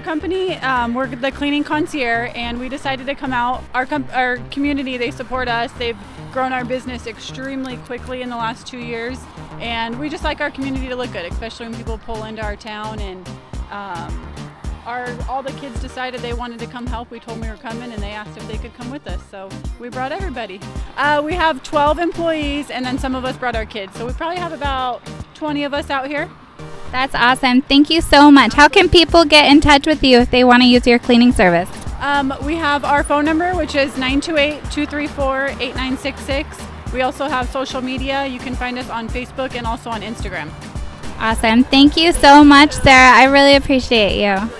company. Um, we're the cleaning concierge, and we decided to come out. Our our community they support us. They've grown our business extremely quickly in the last two years, and we just like our community to look good, especially when people pull into our town. And um, our all the kids decided they wanted to come help. We told them we were coming, and they asked if they could come with us. So we brought everybody. Uh, we have 12 employees, and then some of us brought our kids. So we probably have about 20 of us out here. That's awesome. Thank you so much. How can people get in touch with you if they want to use your cleaning service? Um, we have our phone number, which is 928 234 8966. We also have social media. You can find us on Facebook and also on Instagram. Awesome. Thank you so much, Sarah. I really appreciate you. You.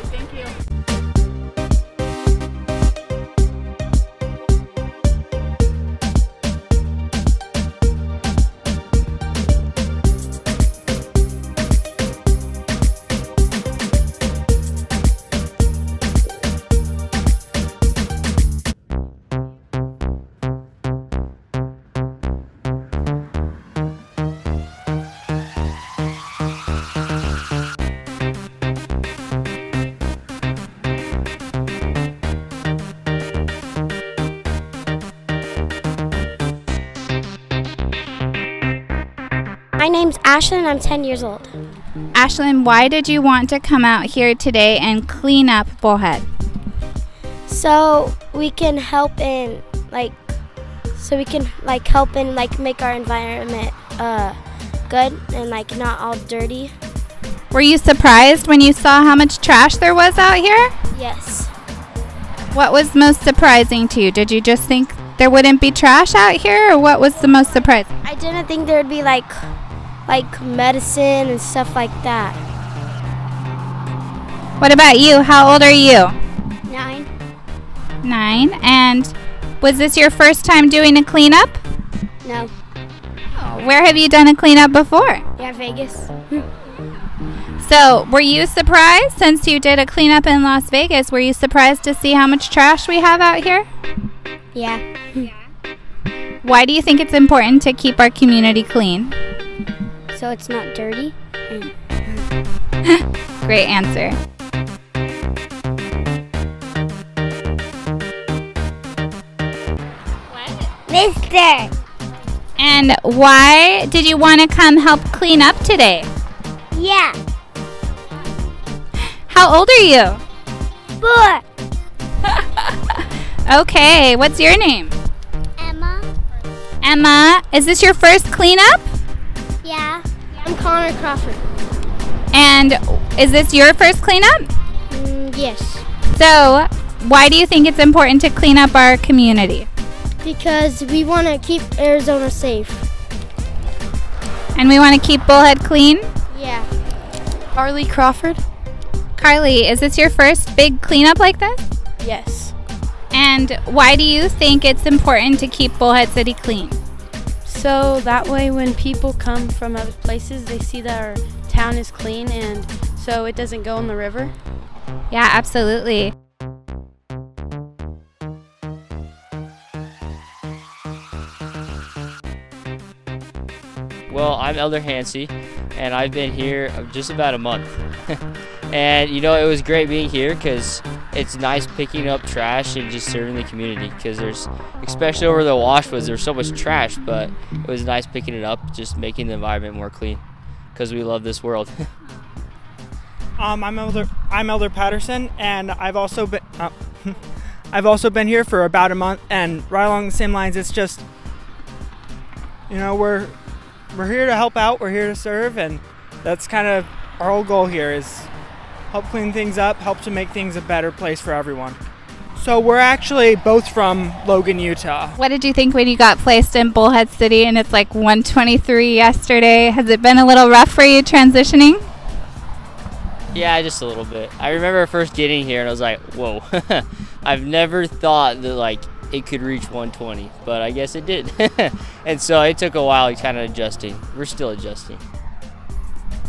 My name's Ashlyn I'm 10 years old. Ashlyn, why did you want to come out here today and clean up Bullhead? So we can help in like so we can like help and like make our environment uh good and like not all dirty. Were you surprised when you saw how much trash there was out here? Yes. What was most surprising to you? Did you just think there wouldn't be trash out here, or what was the most surprising? I didn't think there would be like like medicine and stuff like that. What about you? How old are you? 9. Nine. And was this your first time doing a cleanup? No. Oh, where have you done a cleanup before? Yeah, Vegas. So, were you surprised since you did a cleanup in Las Vegas? Were you surprised to see how much trash we have out here? Yeah. Why do you think it's important to keep our community clean? So it's not dirty. Great answer. What? Mister. And why did you want to come help clean up today? Yeah. How old are you? Four. Okay, what's your name? Emma. Emma. Is this your first cleanup? Yeah. I'm Connor Crawford. And is this your first cleanup? Mm, yes. So, why do you think it's important to clean up our community? Because we want to keep Arizona safe. And we want to keep Bullhead clean? Yeah. Carly Crawford? Carly, is this your first big cleanup like this? Yes. And why do you think it's important to keep Bullhead City clean? So that way, when people come from other places, they see that our town is clean and so it doesn't go in the river. Yeah, absolutely. Well, I'm Elder Hansey, and I've been here just about a month. and you know, it was great being here because it's nice picking up trash and just serving the community. Because there's, especially over the Washwoods, there's so much trash, but it was nice picking it up, just making the environment more clean. Because we love this world. Um, I'm Elder. I'm Elder Patterson, and I've also been. Uh, I've also been here for about a month, and right along the same lines, it's just, you know, we're we're here to help out. We're here to serve, and that's kind of our whole goal here is help clean things up, help to make things a better place for everyone. So we're actually both from Logan, Utah. What did you think when you got placed in Bullhead City and it's like 123 yesterday? Has it been a little rough for you transitioning? yeah, just a little bit. I remember first getting here, and I was like, whoa. I've never thought that, like, it could reach 120, but I guess it did. and so it took a while kind of adjusting. We're still adjusting.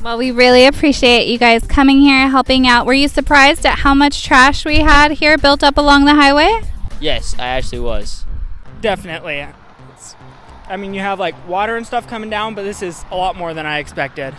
Well, we really appreciate you guys coming here, helping out. Were you surprised at how much trash we had here built up along the highway? Yes, I actually was. Definitely. It's- I mean, you have like water and stuff coming down, but this is a lot more than I expected.